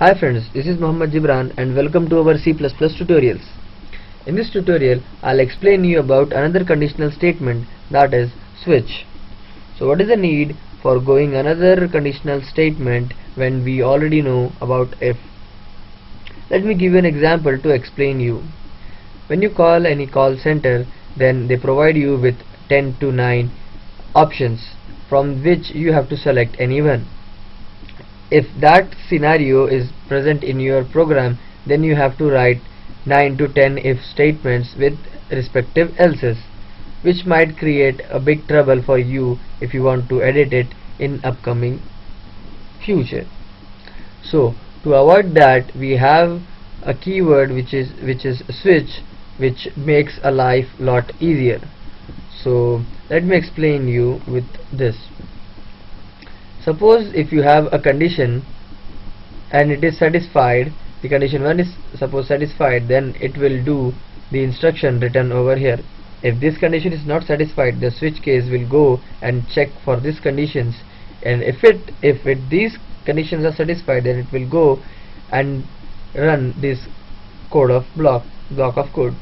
Hi friends, this is Muhammad Jibran and welcome to our C++ tutorials. In this tutorial, I'll explain you about another conditional statement that is switch. So what is the need for going another conditional statement when we already know about if? Let me give you an example to explain you. When you call any call center, then they provide you with 10 to 9 options from which you have to select any one if that scenario is present in your program then you have to write 9 to 10 if statements with respective else's which might create a big trouble for you if you want to edit it in upcoming future. So to avoid that we have a keyword which is which is switch which makes a life lot easier. So let me explain you with this suppose if you have a condition and it is satisfied the condition 1 is suppose satisfied then it will do the instruction written over here. If this condition is not satisfied the switch case will go and check for these conditions. And if it if it these conditions are satisfied then it will go and run this code of block block of code.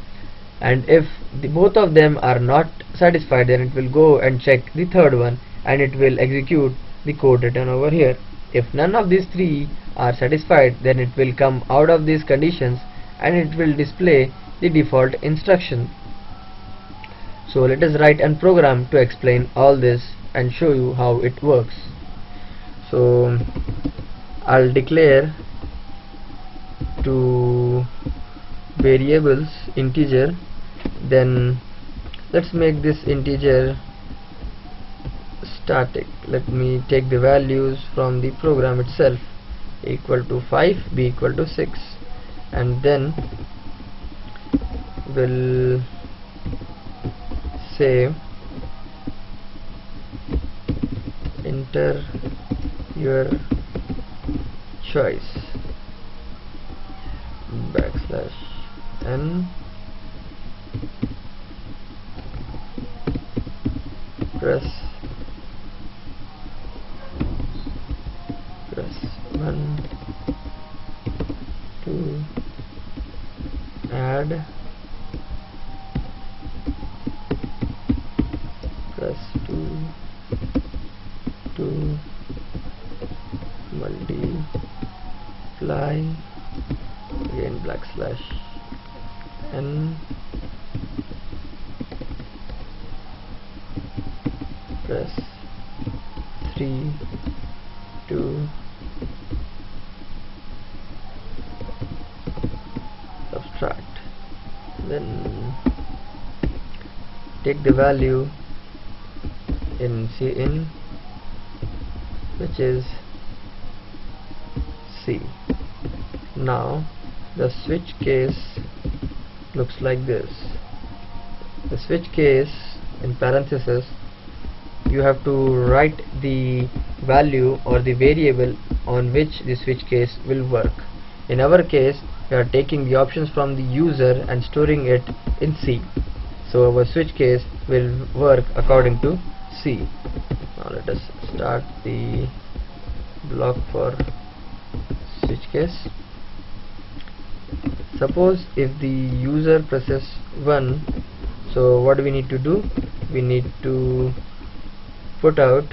And if the, both of them are not satisfied then it will go and check the third one and it will execute the code written over here. If none of these three are satisfied then it will come out of these conditions and it will display the default instruction. So let us write a program to explain all this and show you how it works. So I'll declare two variables integer then let's make this integer static. Let me take the values from the program itself. Equal to 5 b equal to 6 and then we'll say enter your choice. Backslash n. Press press 1 2 add press 2 2 multiply again backslash n. Press 3 2 subtract then take the value in cin which is C. Now the switch case looks like this. The switch case in parenthesis you have to write the value or the variable on which the switch case will work. In our case we are taking the options from the user and storing it in C. So our switch case will work according to C. Now let us start the block for switch case. Suppose if the user presses 1 so what do we need to do? We need to put out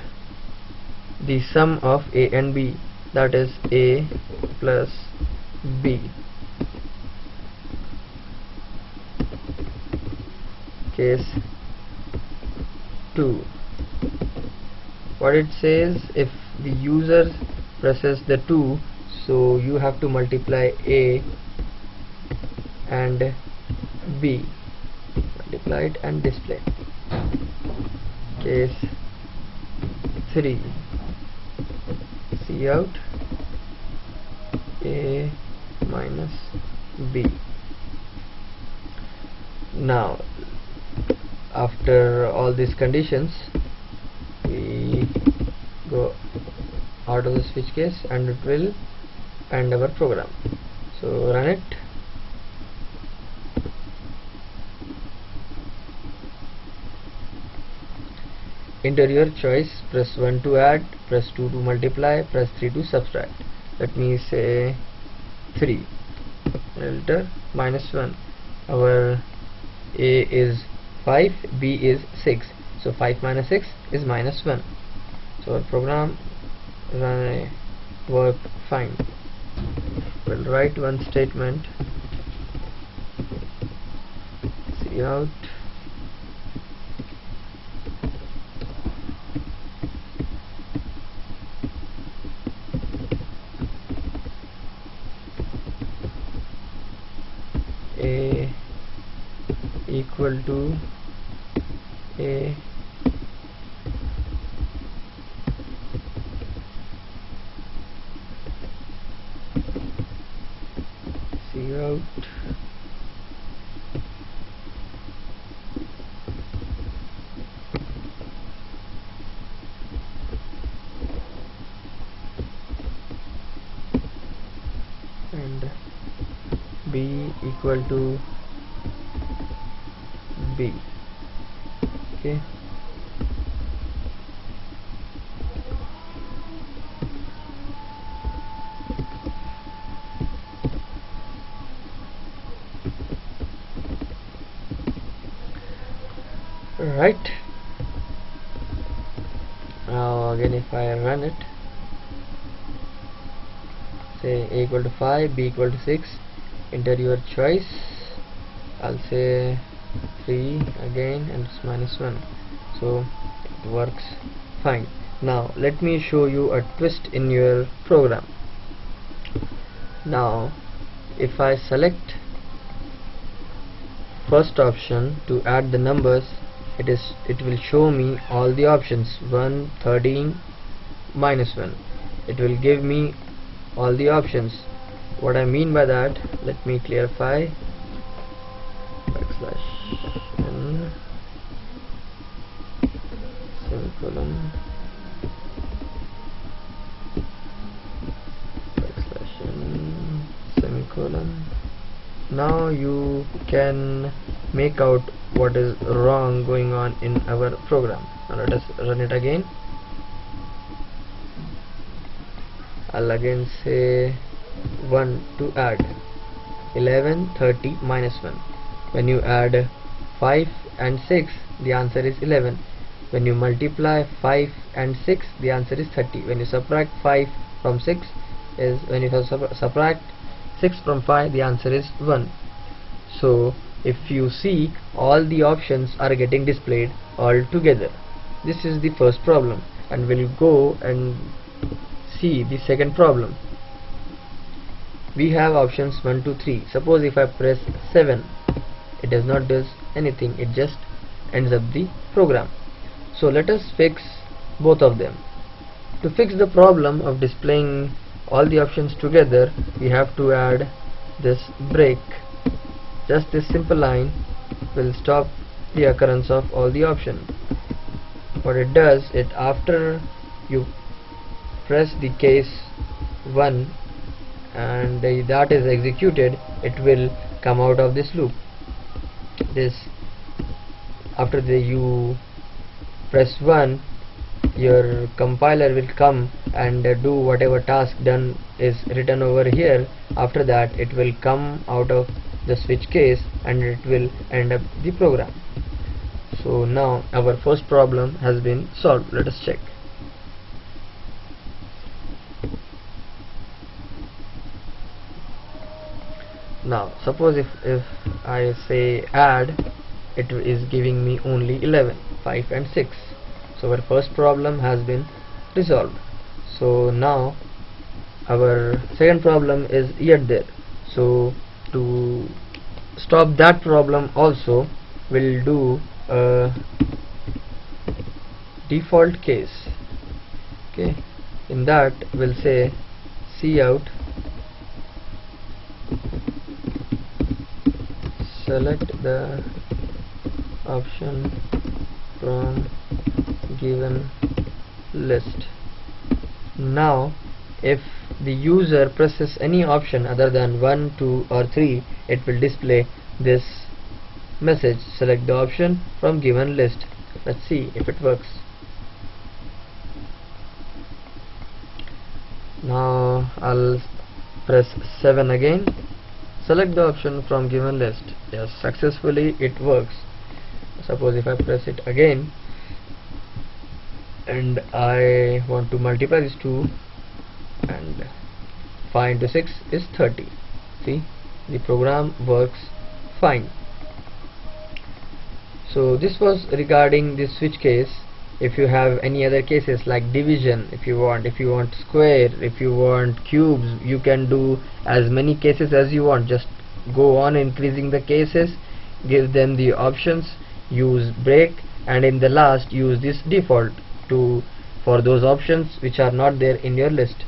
the sum of a and b that is a plus b case 2 what it says if the user presses the 2 so you have to multiply a and b. Multiply it and display. Case 3 cout. A minus b. Now after all these conditions we go out of the switch case and it will end our program. So run it. Enter your choice press 1 to add press 2 to multiply press 3 to subtract. Let me say 3 enter minus 1 our a is 5 b is 6 so 5 minus 6 is minus 1 so our program run work fine. We'll write one statement cout a equal to a. Out. And b equal to b okay? Right now again if I run it say a equal to 5 b equal to 6 enter your choice. I'll say 3 again and it's minus 1 so it works fine. Now let me show you a twist in your program. Now if I select first option to add the numbers it is it will show me all the options. 1 13 minus 1 it will give me all the options. What I mean by that let me clarify. Backslash semicolon. Backslash n semicolon. Now you can make out what is wrong going on in our program. Now let us run it again. I'll again say 1 to add 11 30 minus 1 when you add 5 and 6 the answer is 11 when you multiply 5 and 6 the answer is 30 when you subtract 5 from 6 is when you sub subtract 6 from 5 the answer is 1 so if you see all the options are getting displayed all together. This is the first problem and we'll go and see the second problem. We have options 1 2 3 suppose if I press 7 it does not does anything it just ends up the program. So let us fix both of them. To fix the problem of displaying all the options together we have to add this break. Just this simple line will stop the occurrence of all the option what it does it after you press the case 1 and uh, that is executed it will come out of this loop this after the you press 1 your compiler will come and uh, do whatever task done is written over here. After that it will come out of the switch case and it will end up the program. So now our first problem has been solved. Let us check now suppose if if I say add it is giving me only 11 5 and 6 so our first problem has been resolved so now our second problem is yet there. So to stop that problem also we'll do a default case. Okay. In that we'll say cout select the option from given list. Now if the user presses any option other than 1 2 or 3 it will display this message. Select the option from given list. Let's see if it works. Now I'll press 7 again select the option from given list. Yes successfully it works. Suppose if I press it again and I want to multiply these two and 5 into 6 is 30 see the program works fine. So this was regarding the switch case if you have any other cases like division if you want if you want square if you want cubes you can do as many cases as you want. Just go on increasing the cases give them the options use break and in the last use this default to for those options which are not there in your list.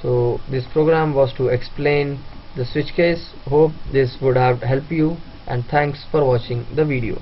So this program was to explain the switch case. Hope this would have helped you and thanks for watching the video